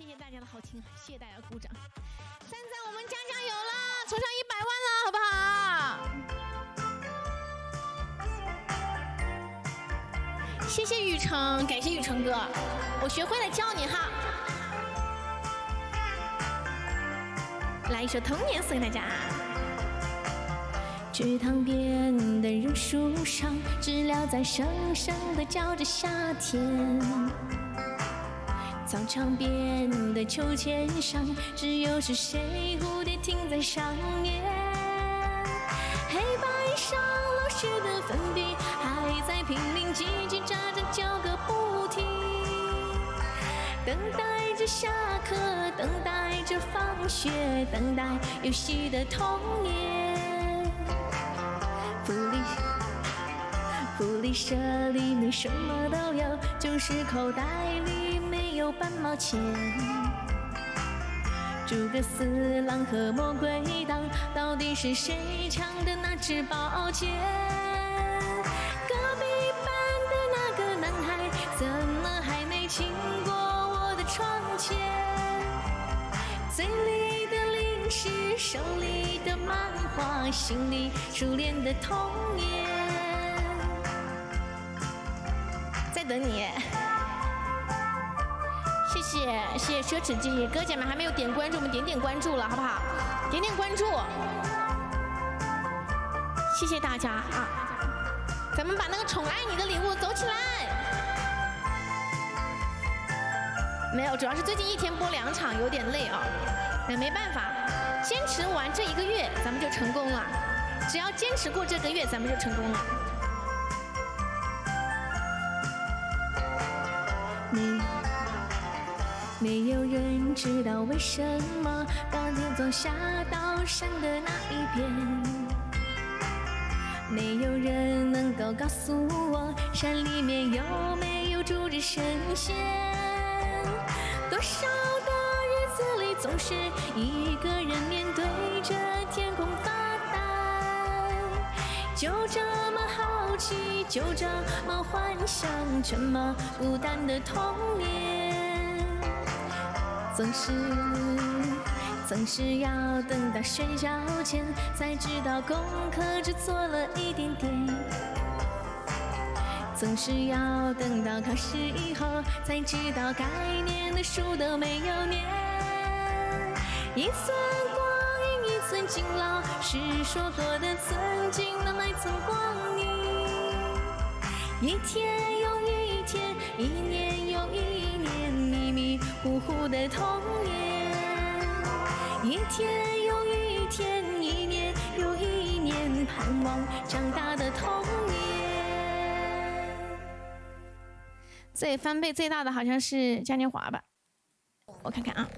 谢谢大家的好听，谢谢大家的鼓掌。三仔，我们加加油啦，冲上一百万了，好不好？谢谢雨城，感谢雨城哥，我学会了教你哈。来一首《童年》送给大家。池塘边的榕树上，知了在声声的叫着夏天。操场边的秋千上，只有是谁蝴蝶停在上面。黑板上老师的粉笔还在拼命叽叽喳喳叫个不停。等待着下课，等待着放学，等待游戏的童年。福利社里面什么都有，就是口袋里没有半毛钱。诸葛四郎和魔鬼党，到底是谁抢的那支宝剑？隔壁班的那个男孩，怎么还没经过我的窗前？嘴里的零食，手里的漫画，心里初恋的童年。等你，谢谢谢谢奢侈记忆哥姐们还没有点关注，我们点点关注了好不好？点点关注，谢谢大家啊！咱们把那个宠爱你的礼物走起来。没有，主要是最近一天播两场有点累啊，那没办法，坚持完这一个月咱们就成功了，只要坚持过这个月咱们就成功了。没有人知道为什么当天走下到山的那一边，没有人能够告诉我山里面有没有住着神仙。多少的日子里，总是一个人面对着天空发呆，就这么好奇，就这么幻想，这么孤单的童年，总是总是要等到睡觉前，才知道功课只做了一点点。总是要等到考试以后，才知道该念的书都没有念。一寸光阴一寸金，老师说过的曾经的那寸光阴。一天又一天，一年又一年，呼呼的童年。一天又一天，一年又一年，盼望长大的童年。最翻倍最大的好像是嘉年华吧，我看看啊。